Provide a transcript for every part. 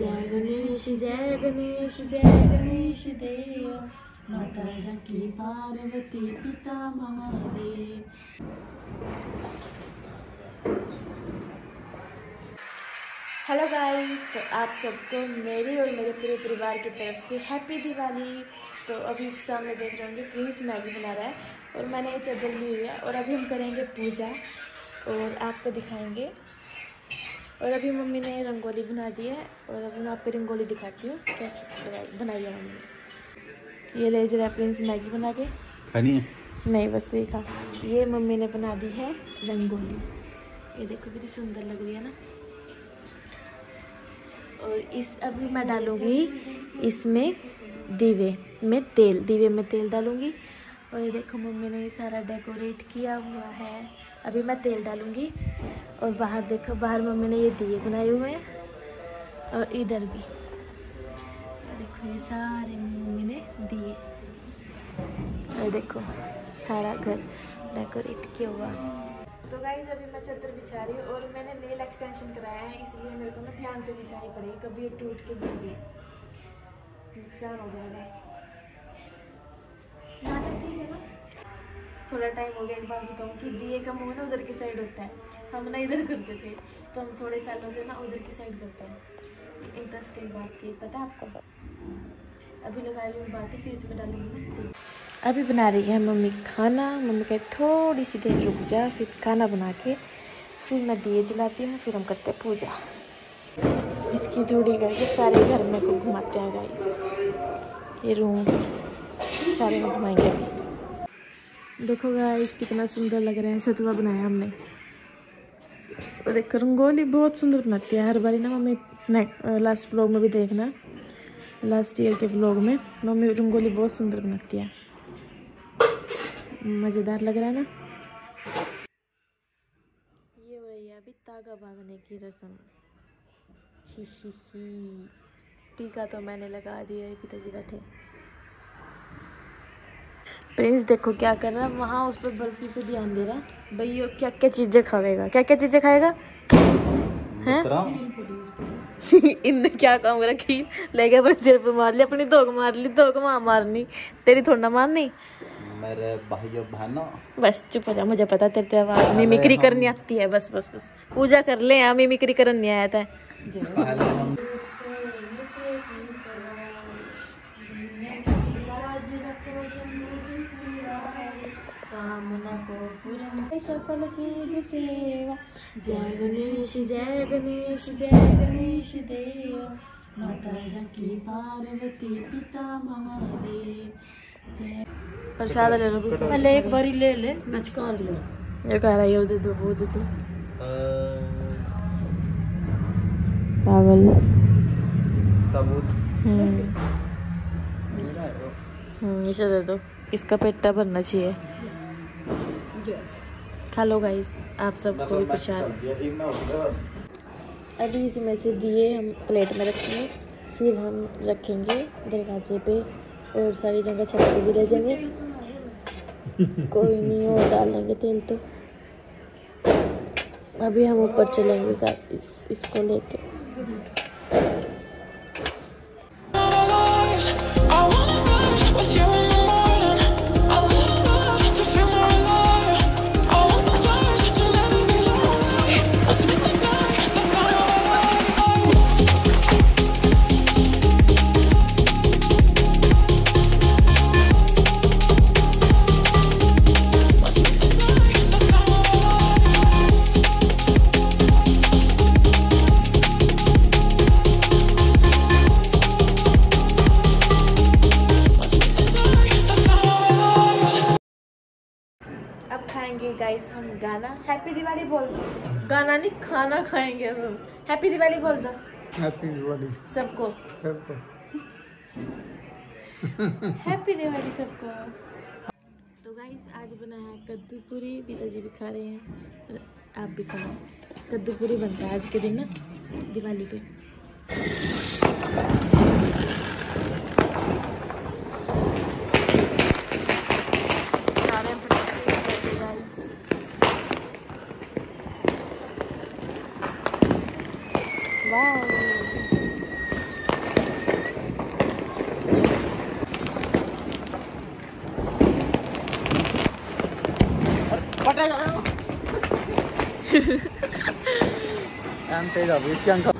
जय गणेश जय गणेश जय गणेश देव। माता की पार्वती पिता महादेव। हेलो गाइस तो आप सबको मेरी और मेरे पूरे परिवार की तरफ़ से हैप्पी दिवाली। तो अभी सामने देख रहे होंगे प्रिंस मैगी बना रहा है। और मैंने ये चादर ली हुई है और अभी हम करेंगे पूजा। और आपको दिखाएँगे और अभी मम्मी ने रंगोली बना दी है और अभी मैं आपको रंगोली दिखाती हूँ कैसे बनाई- है मम्मी ये ले जरा प्रिंस मैगी बना के। खानी है? नहीं बस देखा ये मम्मी ने बना दी है रंगोली। ये देखो कितनी सुंदर लग रही है ना। और इस अभी मैं डालूँगी इसमें दीवे में तेल दीवे में तेल डालूँगी। और ये देखो मम्मी ने ये सारा डेकोरेट किया हुआ है। अभी मैं तेल डालूँगी। और बाहर देखो, बाहर मम्मी ने ये दिए बनाए हुए हैं, और इधर भी। देखो, ये सारे मम्मी ने दिए। और देखो, सारा घर डेकोरेट किया हुआ है। तो गाइज़ अभी मैं चादर बिछा रही हूँ और मैंने नेल एक्सटेंशन कराया है, इसलिए मेरे को ना ध्यान से बिछानी पड़ेगी, कभी टूट के गिर जाए। नुकसान हो जाएगा। यहाँ ठीक है ना। थोड़ा टाइम हो गया, एक बार बताऊँ कि दिए का मुँह ना उधर की साइड होता है। हम ना इधर करते थे तो हम थोड़े सालों से ना उधर की साइड करते हैं। इंटरेस्टिंग बात थी, पता है आपको? अभी लगा रही हूँ, बातें फिर इसमें डालूँगी ना अभी बना रही है मम्मी खाना। मम्मी कहे, थोड़ी सी देर रुक जा, फिर खाना बना के फिर मैं दिए जलाती हूँ, फिर हम करते हैं पूजा। इसकी धूड़ी करके सारे घर में को घुमाते हैं गाइस ये रूम सारे में घुमाएँगे। अभी देखो गाइस कितना सुंदर लग रहा है, सतुआ बनाया हमने। देखो, रंगोली बहुत सुंदर बनाती है, हर बारी ना मम्मी लास्ट ब्लॉग में भी देखना लास्ट ईयर के ब्लॉग में, मम्मी रंगोली बहुत सुंदर बनाती है। मज़ेदार लग रहा है ना? ये हो, अभी तागा बांधने की रस्म। ही। टीका तो मैंने लगा दिया है, पिताजी बैठे। प्रिंस देखो क्या कर रहा है। वहाँ उस पर बर्फ़ी पे ध्यान दे रहा है। भाई ये क्या क्या चीज़ें खाएगा? क्या क्या चीज़ें खाएगा? हैं? इनने क्या काम रखी ले गया अपने सिर पे मार लिया अपनी धोक मार ली धोक वहाँ मारनी। तेरी थोड़ा ना मारनी? मेरे भाई बहनों। बस चुप हो जा। मुझे पता तेरे आवाज़ मिमिक्री करनी आती है। बस बस बस। पूजा कर ले मिमिक्री करने आया था। सफल कीजिए सेवा। जय गणेश जय गणेश जय गणेश देव। माता की पार्वती पिता महादेव। जय। प्रसाद ले लो पहले एक बारी ले ले मचकार ले ये कह रहा है ये दे दो वो दे दो। पागल सबूत। हम्म, इसे दे दो। इसका पेट्टा भरना चाहिए। खा लो गाइस आप सबको भी प्रसाद अभी इसमें से दिए हम प्लेट में रखेंगे फिर हम रखेंगे दरवाजे पे और सारी जगह छत भी ले जाएँगे। कोई नहीं और डाल डालेंगे तेल तो। अभी हम ऊपर चलेंगे गाइस इसको लेके। नहीं खाना खाएँगे हम। हैप्पी दिवाली बोल दो। हैप्पी दिवाली सबको। सबको। हैप्पी दिवाली सबको। तो गाइस आज बनाया कद्दू पूरी। पिताजी भी खा रहे हैं। और आप भी खाओ कद्दू पूरी बनता है आज के दिन ना दिवाली पे। and paid off. इसके अंकल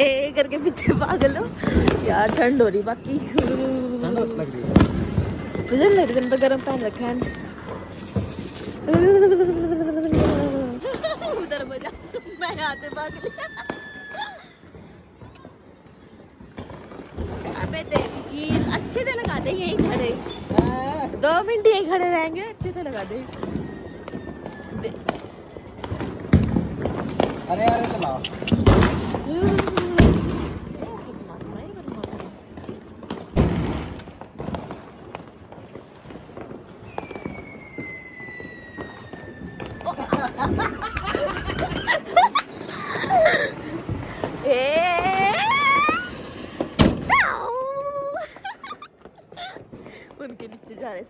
ए करके पीछे पागल हो। यार ठंड हो रही बाकी। ठंड लग रही है। तो गर्म पहन रखा है। आते भाग लिया अबे देखी अच्छे से लगा दे यही खड़े। दो मिनट यही खड़े रहेंगे अच्छे से लगा दे। अरे अरे चला उनके नीचे जा रहे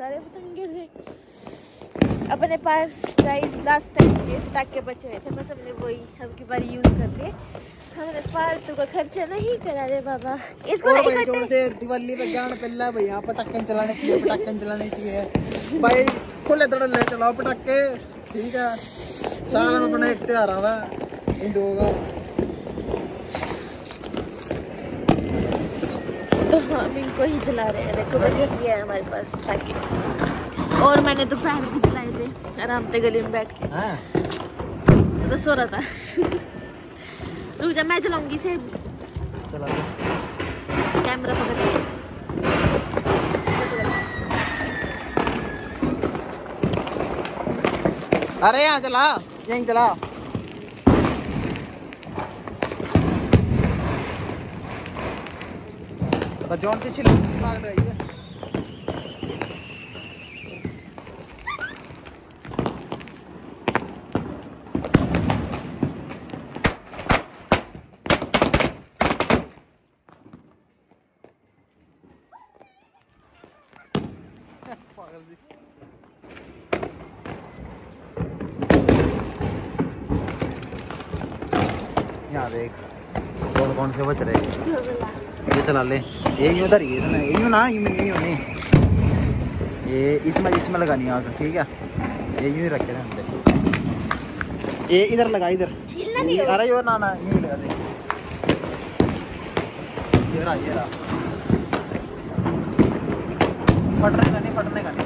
सारे पतंगे से अपने पास गाइस लास्ट टाइम के पटाखे बचे हुए थे बस हमने वही हम की बार यूज़ कर लिए हमने फालतू का खर्चा नहीं करा रे बाबा। इसको और भाई ज़ोर से दिवाली पे गान पिल्ला भाई यहाँ पटाखे चलाने चाहिए पटाखे चलाने चाहिए। भाई खुले तड़े ले चलाओ पटाखे। ठीक है। साल में अपना एक त्योहार आवा। हिंदुओं का। तो हम इनको ही चला रहे हैं। देखो बस ये है हमारे पास पटाखे और मैंने दोपहर भी चलाए थे आराम से गली में बैठ के। हाँ। तो, तो सो रहा था। रुक जा मैं चलाऊँगी से कैमरा पकड़ के। अरे यहाँ चला यहीं चला। बच्चों से छिल दिमाग लगाइए पागल जी यहाँ देख कौन कौन से बच रहे। ये चला ले। ये यूँ उधर ही है ये यूँ ना यूँ नहीं यूँ नहीं। ये इसमें इसमें लगानी आग ठीक है? ये यूँ ही रखे रहने ये इधर लगा इधर। अरे यो ना ना यही लगा दे। ये रहा ये रहा। फटने का नहीं फटने का नहीं।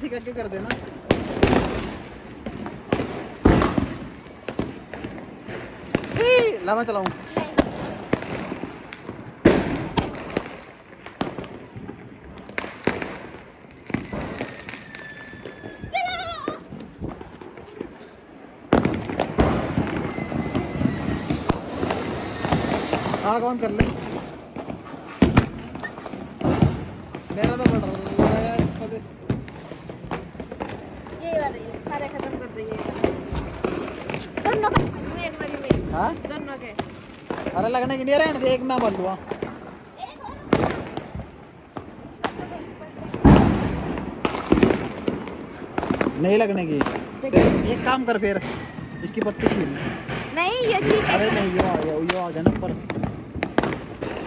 अरे तुम यार में से क्या कर देना। ला मैं चलाऊं। कौन कर ले मेरा तो बढ़ रहा है यार पता ये वाले ये सारे खत्म कर दिए दोनों का एक बारी में हाँ दोनों के अरे लगने की नहीं रहने दे एक मैं बोल नहीं लगने की। एक काम कर फिर इसकी पत्ती छील नहीं ये ठीक है। अरे नहीं यो आ गया यो आ गया ना पर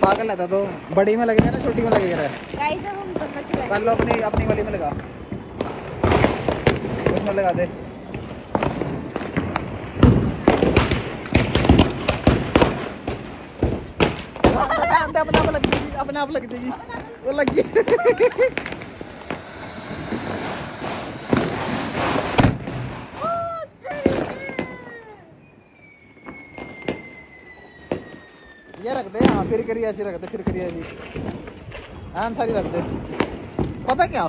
पागल है तो बड़ी में लगेगा ना छोटी में लगेगा गाइस अब हम दोनों चलाएँगे कर लो अपनी अपनी वाली में लगा। उसमें लगा दे। अपने आप लग जाएगी, अपने आप लग जाएगी। वो लग गई ये रख दे हाँ फिर करिए ऐसी फिर करिए ऐसी। एन सारी पता क्या?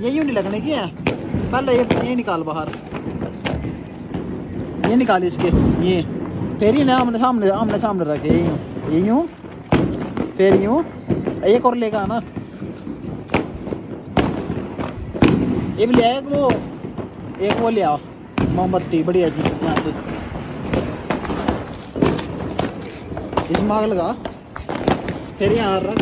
ये यूँ नहीं लगने की है। पहले ये ये निकाल बाहर। ये निकाल इसके, ये। फिर ही ना हमने सामने हमने सामने रखे ये यूँ ये यूँ फिर यूँ एक और लेगा ना। ये भी ले आया एक वो। एक वो ले आओ। मोमबत्ती, बढ़िया सी यहाँ पे। इसमें आग लगा। फिर यहाँ रख।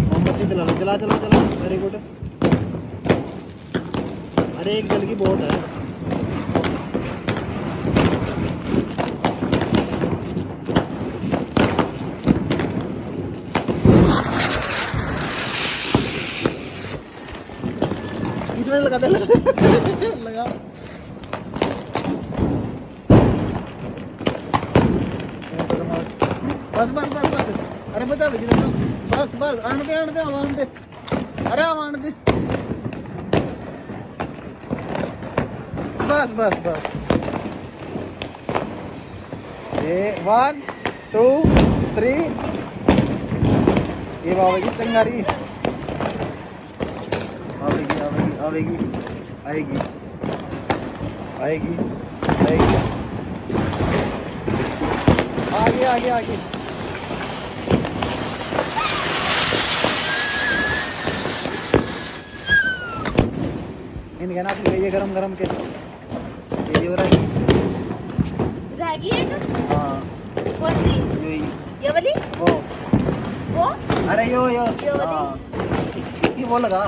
मोमबत्ती चला चला चला चला वेरी गुड अरे, एक जल की बहुत है। लगा दे लगा दे लगा बस बस बस बस. अरे बचा भी किधर बस बस. आने दे आने दे हवा आने दे. अरे हवा आने दे. बस बस बस. ये वन टू थ्री ये आवेगी चंगारी आवेगी आवेगी आवेगी आएगी आएगी आएगी। आगे आगे आगे। इनके ना ये गरम गरम के। ये हो रहा है रह गई है हाँ। कौन सी? यो ये वाली? वो। वो? अरे यो यो। यो वाली? हाँ। ये वो लगा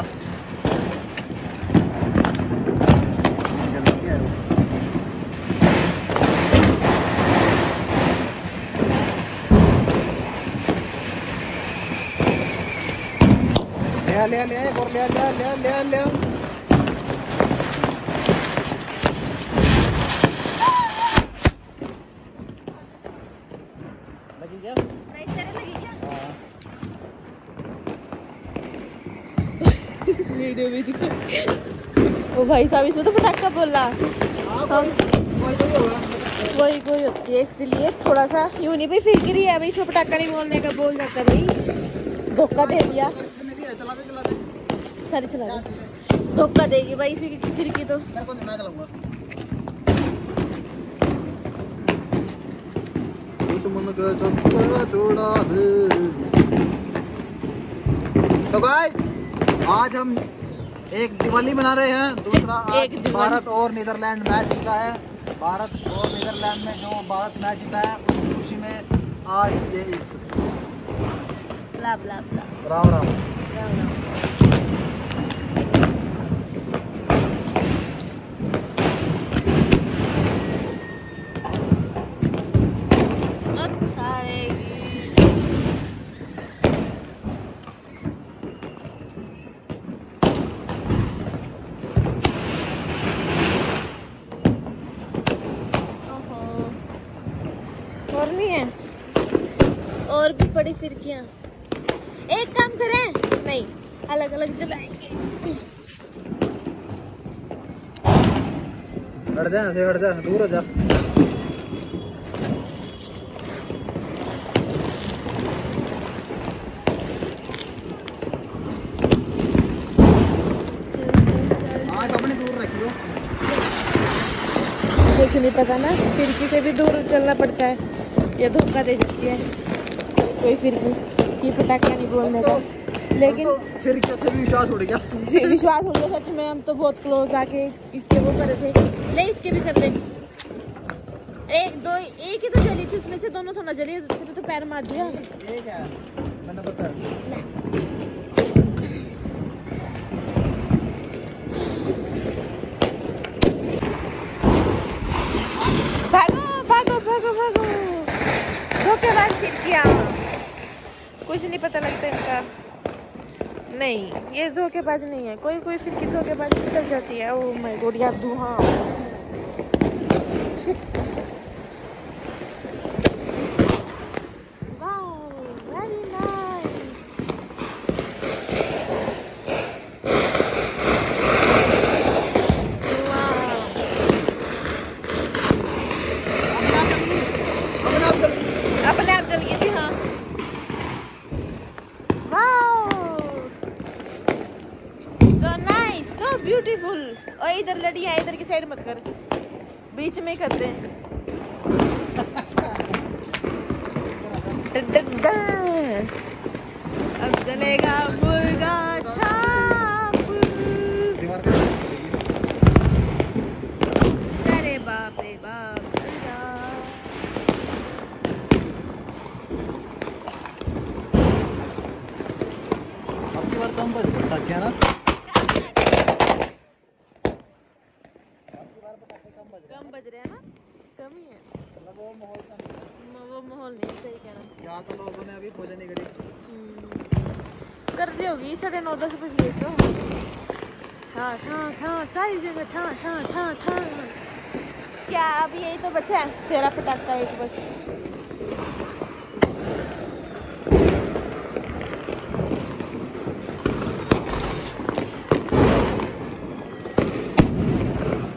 जल गया वो। ले ले ले एक और ले ले ले ले ले। लगी क्या वीडियो में दिखा ओ भाई साहब इसमें तो पटाखा बोल रहा हाँ, कोई- भी होती है इसलिए थोड़ा सा यूँ नहीं भाई फिर गिरी है भाई इसमें पटाखा नहीं बोलने का बोल जाता भाई धोखा दे दिया जितने भी है, चला दे, चला दे। सारी चला दे धोखा देगी भाई फिर की तो। मेरे मैं चलाऊँगा। तो गाइस आज हम एक दिवाली मना रहे हैं दूसरा आज भारत और नीदरलैंड मैच जीता है। भारत और नीदरलैंड में जो भारत मैच जीता है उसकी खुशी में आज ये राम राम। राम राम अब खाएगी ओहो और नहीं है और भी बड़ी फिरकियाँ। एक काम करें? नहीं अलग अलग जलाएँगे। हट जा ऐसे हट जा दूर हो जा। कुछ नहीं पता ना फिरकी से भी दूर चलना पड़ता है। ये धोखा दे देती है। कोई फिर भी कि पटाखा नहीं बोलने का। लेकिन तो फिर कैसे भी विश्वास उड़ गया। फिर विश्वास हो गया सच में हम तो बहुत क्लोज आके इसके वो करे थे। नहीं इसके भी कर ले। एक दो एक ही तो जली थी उसमें से दोनों थोड़ा न जली तेरे तो पैर मार दिया। एक है मैंने पता है भागो भागो भागो भागो धोखेबाज खिड़कियाँ कुछ नहीं पता लगता इनका नहीं, ये धोखेबाज नहीं है। कोई कोई फिर की धोखेबाज निकल जाती है। ओ माय गॉड यार, धुआँ। साइड मत कर। बीच में करते दे डन डन डन। अब चलेगा मुर्गा छाप दीवार पे अरे बाप रे बाप मुर्गा। अब की बार कम बज पटाखे है ना कम बज रहे हैं ना कम ही है मतलब वो माहौल सा नहीं है। म- वो माहौल नहीं सही कह रहा यहाँ तो लोगों ने अभी भोजन नहीं करी हम्म। होगी साढ़े नौ दस बज गए तो हाँ हाँ हाँ सारी जगह ठा ठा ठा ठा। क्या अब यही तो बचा है? तेरा पटाखा एक बस।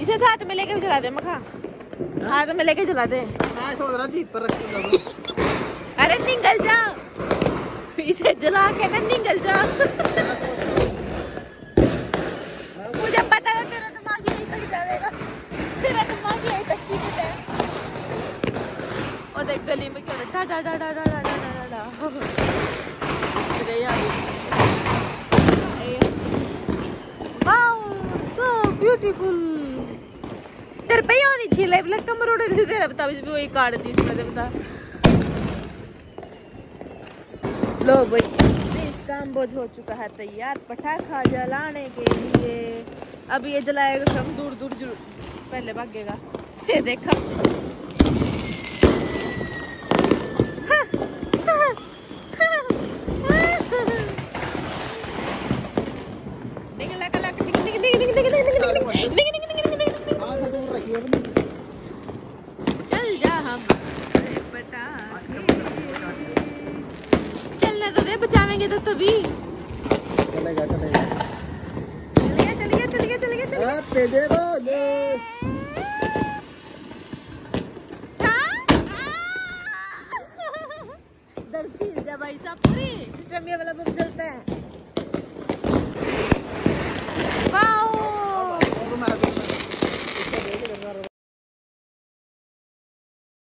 इसे तो हाथ में लेके भी चला दे मखा हाथ में लेके चला दे। मैं सोच रहा जीप पर रख अरे निकल जा। इसे जला के ना निकल जा। मुझे पता था तेरा दिमाग यहीं तक जाएगा। तेरा दिमाग यहीं तक सीमित है। और देख गली में क्या डा डा डा डा डा डा डा डा डा। अरे यार। वाओ सो ब्यूटीफुल तेरे पे होनी चाहिए। लाइफ लग कमर उड़े थे। तेरे बता भी वही काट दी इसमें बता। लो भाई। इसका अम्बोज हो चुका है तैयार। पटाखा जलाने के लिए। अब ये जलाएगा हम दूर दूर ज़रूर पहले भागेगा। ये देखा।